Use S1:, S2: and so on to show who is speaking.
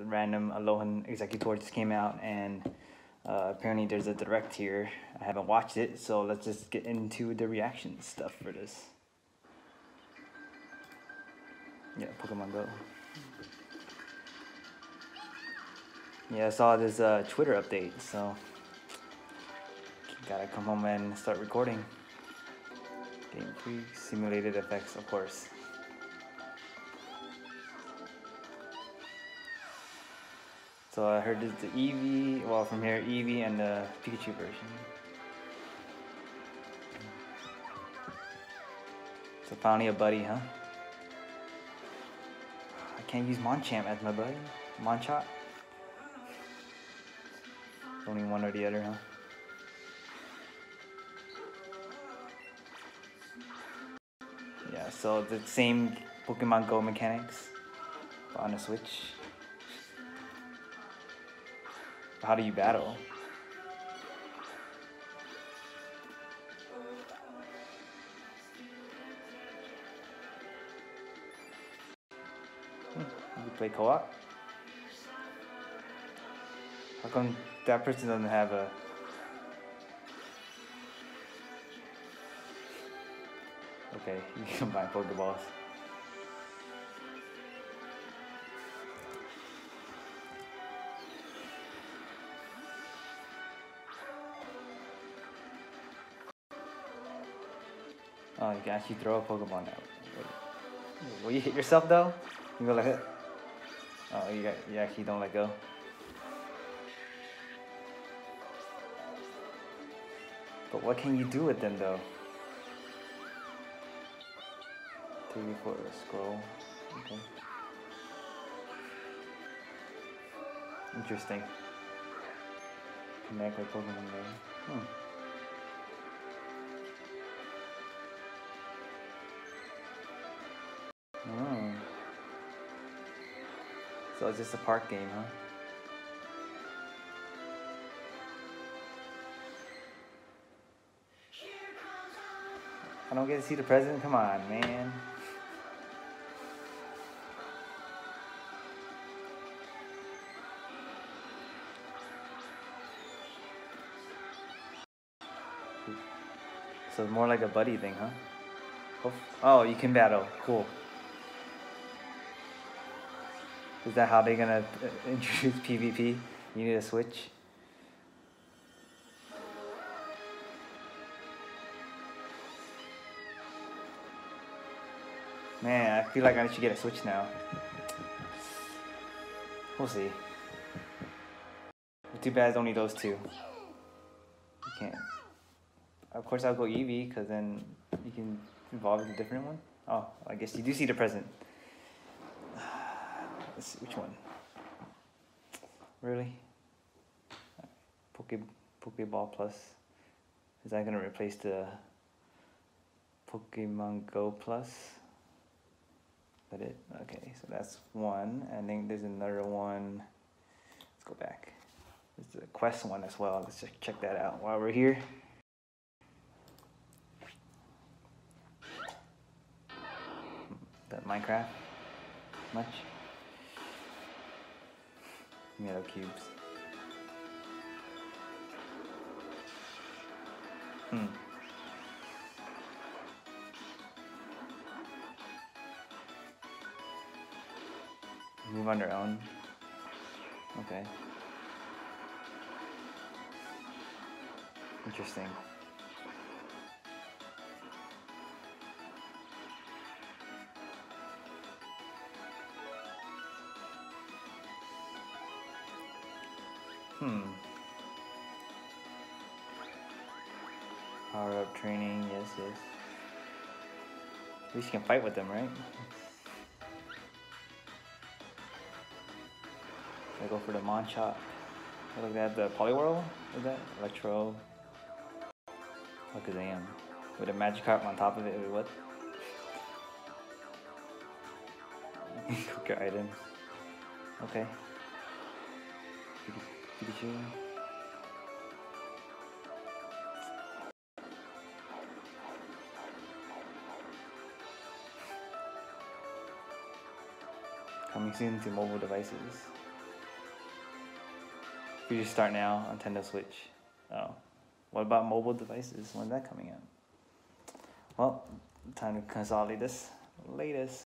S1: random Exeggutor just came out, and uh, apparently there's a direct here. I haven't watched it, so let's just get into the reaction stuff for this. Yeah, Pokemon Go. Yeah, I saw this uh, Twitter update, so gotta come home and start recording. Game free simulated effects, of course. So I heard it's the Eevee, well from here, Eevee and the Pikachu version. So finally a buddy, huh? I can't use Monchamp as my buddy. Machop? Only one or the other, huh? Yeah, so the same Pokemon Go mechanics on a Switch. How do you battle? Hmm, You play co-op? How come that person doesn't have a Okay, you can buy Pokeballs. Oh, you can actually throw a Pokemon out. Will you hit yourself though? You go like that? Oh, you, got, you actually don't let go? But what can you do with them though? Three, four, scroll. Okay. Interesting. Connect with Pokemon Go. Hmm. So it's just a park game, huh? I don't get to see the president? Come on, man. So more like a buddy thing, huh? Oh, Oh, you can battle. Cool. Is that how they're gonna uh, introduce PvP? You need a switch. Man, I feel like I should get a switch now. We'll see. Too bad it's only those two. You can't. Of course, I'll go Eevee because then you can evolve into a different one. Oh, I guess you do see the present. Let's see which one. Really? Poke Pokeball Plus. Is that gonna replace the Pokemon Go Plus? That it? Okay, so that's one. I think there's another one. Let's go back. There's the Quest one as well. Let's just check that out while we're here. That Minecraft much? Metal cubes. Hmm. Move on their own. Okay. Interesting. Hmm. Power up training, yes, yes. At least you can fight with them, right? I go for the Monchop. Look at that, the Poliwhirl? Is that? Electro. Look at them. With a Magikarp on top of it, what? Cook your items. Okay. Pikachu. Coming soon to mobile devices. We just start now, on Nintendo Switch. Oh. What about mobile devices? When's that coming out? Well, time to consolidate this latest.